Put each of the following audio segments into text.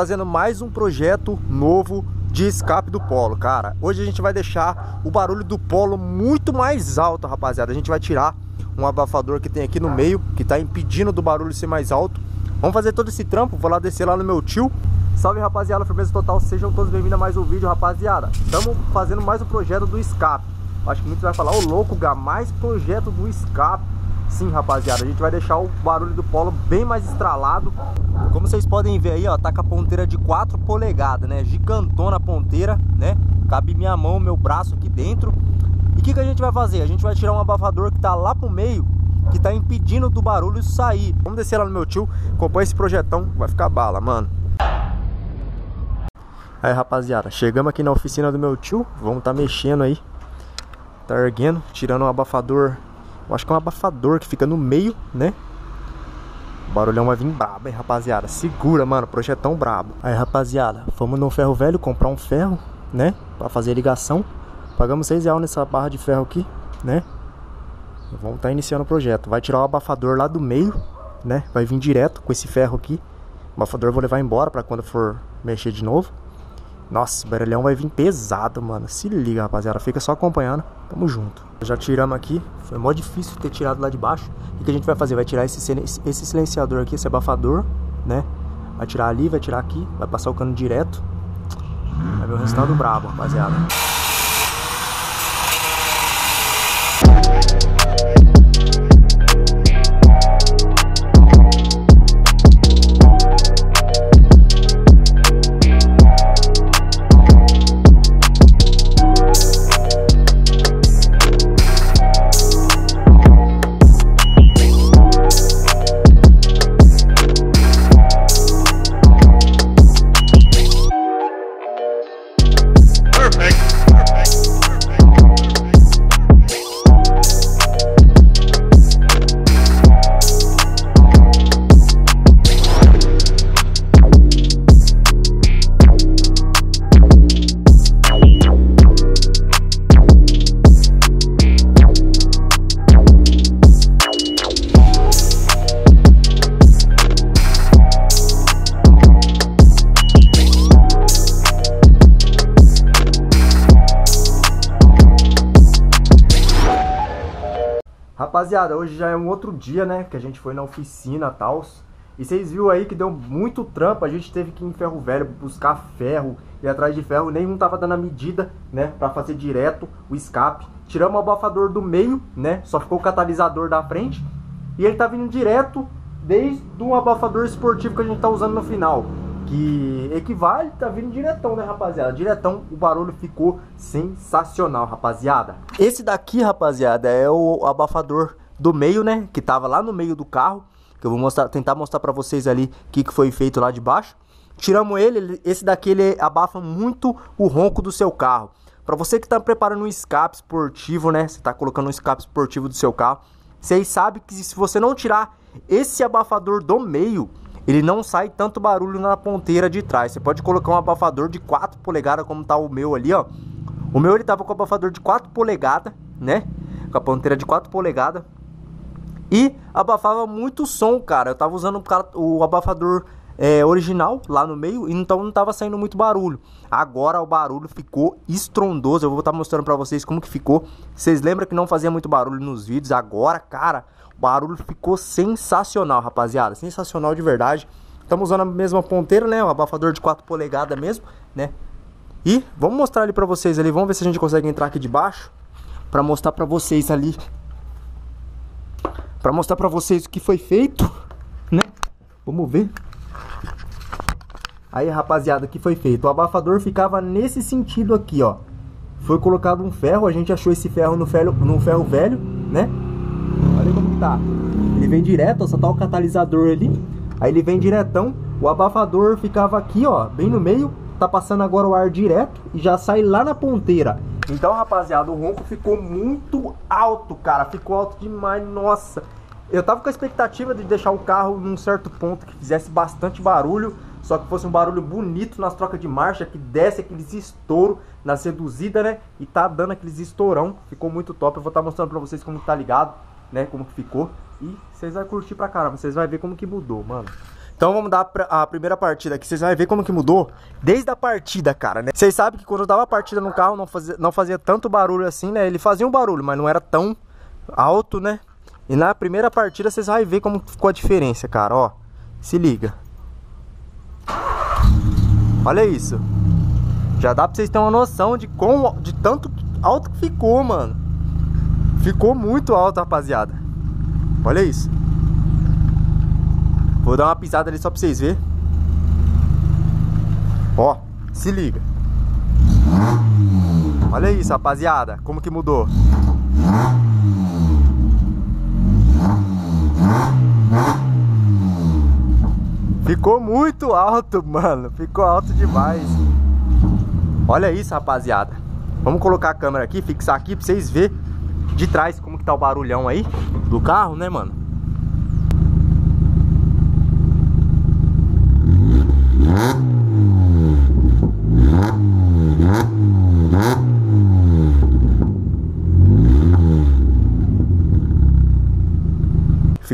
trazendo mais um projeto novo de escape do Polo, cara. Hoje a gente vai deixar o barulho do Polo muito mais alto, rapaziada. A gente vai tirar um abafador que tem aqui no meio, que tá impedindo do barulho ser mais alto. Vamos fazer todo esse trampo, vou lá descer lá no meu tio. Salve, rapaziada, firmeza total, sejam todos bem-vindos a mais um vídeo, rapaziada. Estamos fazendo mais um projeto do escape. Acho que muitos vai falar, ô louco, Gá, mais projeto do escape. Sim, rapaziada, a gente vai deixar o barulho do polo bem mais estralado. Como vocês podem ver aí, ó, tá com a ponteira de 4 polegadas, né? Gigantona a ponteira, né? Cabe minha mão, meu braço aqui dentro. E o que, que a gente vai fazer? A gente vai tirar um abafador que tá lá pro meio, que tá impedindo do barulho sair. Vamos descer lá no meu tio, acompanha esse projetão, vai ficar bala, mano. Aí, rapaziada, chegamos aqui na oficina do meu tio, vamos tá mexendo aí. Tá erguendo, tirando um abafador eu acho que é um abafador que fica no meio, né? O barulhão vai vir brabo, hein, rapaziada. Segura, mano, projetão brabo. Aí, rapaziada, fomos no ferro velho comprar um ferro, né? Pra fazer ligação. Pagamos 6 reais nessa barra de ferro aqui, né? Vamos estar tá iniciando o projeto. Vai tirar o abafador lá do meio, né? Vai vir direto com esse ferro aqui. O abafador eu vou levar embora pra quando for mexer de novo. Nossa, o barulhão vai vir pesado, mano. Se liga, rapaziada. Fica só acompanhando. Tamo junto. Já tiramos aqui. Foi mó difícil ter tirado lá de baixo. O que a gente vai fazer? Vai tirar esse, esse silenciador aqui, esse abafador, né? Vai tirar ali, vai tirar aqui. Vai passar o cano direto. Vai ver o resultado brabo, rapaziada. Rapaziada, hoje já é um outro dia, né? Que a gente foi na oficina e tal. E vocês viram aí que deu muito trampo. A gente teve que ir em ferro velho buscar ferro. E atrás de ferro nenhum tava dando a medida, né? Pra fazer direto o escape. Tiramos o abafador do meio, né? Só ficou o catalisador da frente. E ele tá vindo direto desde um abafador esportivo que a gente tá usando no final que equivale, tá vindo diretão, né, rapaziada? Diretão, o barulho ficou sensacional, rapaziada. Esse daqui, rapaziada, é o abafador do meio, né, que tava lá no meio do carro, que eu vou mostrar, tentar mostrar pra vocês ali o que, que foi feito lá de baixo. Tiramos ele, esse daqui ele abafa muito o ronco do seu carro. Para você que está preparando um escape esportivo, né? Você está colocando um escape esportivo do seu carro. Vocês sabem que se você não tirar esse abafador do meio, ele não sai tanto barulho na ponteira de trás. Você pode colocar um abafador de 4 polegadas, como tá o meu ali, ó. O meu ele tava com abafador de 4 polegadas, né? Com a ponteira de 4 polegadas. E abafava muito som, cara. Eu tava usando o abafador é, original lá no meio, então não tava saindo muito barulho. Agora o barulho ficou estrondoso. Eu vou estar tá mostrando pra vocês como que ficou. Vocês lembram que não fazia muito barulho nos vídeos? Agora, cara, barulho ficou sensacional, rapaziada. Sensacional de verdade. Estamos usando a mesma ponteira, né? O abafador de 4 polegadas mesmo, né? E vamos mostrar ali pra vocês ali. Vamos ver se a gente consegue entrar aqui de baixo. Pra mostrar pra vocês ali. Pra mostrar pra vocês o que foi feito, né? Vamos ver. Aí, rapaziada, o que foi feito? O abafador ficava nesse sentido aqui, ó. Foi colocado um ferro. A gente achou esse ferro no ferro, no ferro velho, né? Tá. Ele vem direto, ó, só tá o catalisador ali. Aí ele vem diretão. O abafador ficava aqui, ó, bem no meio. Tá passando agora o ar direto e já sai lá na ponteira. Então, rapaziada, o ronco ficou muito alto, cara. Ficou alto demais, nossa. Eu tava com a expectativa de deixar o carro num certo ponto que fizesse bastante barulho. Só que fosse um barulho bonito nas trocas de marcha, que desse aqueles estouro na seduzida, né? E tá dando aqueles estourão. Ficou muito top. Eu vou estar tá mostrando pra vocês como tá ligado né, como que ficou. E vocês vão curtir pra caramba, vocês vão ver como que mudou, mano. Então vamos dar a primeira partida aqui. Vocês vão ver como que mudou desde a partida, cara, né? Vocês sabem que quando eu dava a partida no carro não fazia, não fazia tanto barulho assim, né? Ele fazia um barulho, mas não era tão alto, né? E na primeira partida vocês vão ver como ficou a diferença, cara, ó. Se liga. Olha isso. Já dá pra vocês terem uma noção de como, de tanto alto que ficou, mano. Ficou muito alto, rapaziada. Olha isso. Vou dar uma pisada ali só pra vocês verem. Ó, se liga. Olha isso, rapaziada. Como que mudou. Ficou muito alto, mano. Ficou alto demais. Olha isso, rapaziada. Vamos colocar a câmera aqui, fixar aqui pra vocês verem de trás como que tá o barulhão aí do carro, né, mano?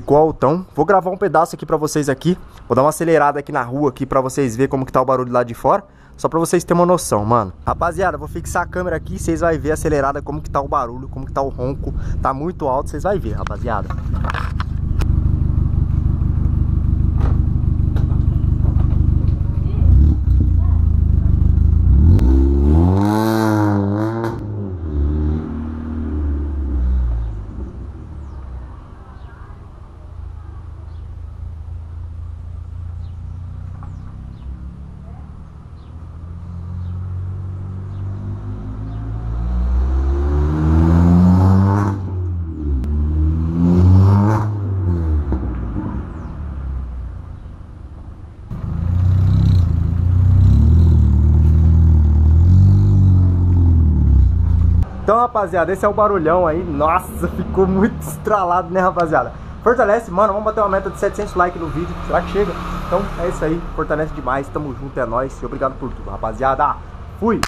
Ficou altão. Vou gravar um pedaço aqui pra vocês aqui. Vou dar uma acelerada aqui na rua aqui pra vocês verem como que tá o barulho lá de fora. Só pra vocês terem uma noção, mano. Rapaziada, vou fixar a câmera aqui. Vocês vão ver acelerada como que tá o barulho, como que tá o ronco. Tá muito alto, vocês vão ver, rapaziada. Então, rapaziada, esse é o barulhão aí. Nossa, ficou muito estralado, né, rapaziada? Fortalece, mano, vamos bater uma meta de 700 likes no vídeo. Será que chega? Então, é isso aí. Fortalece demais. Tamo junto, é nóis. E obrigado por tudo, rapaziada. Fui!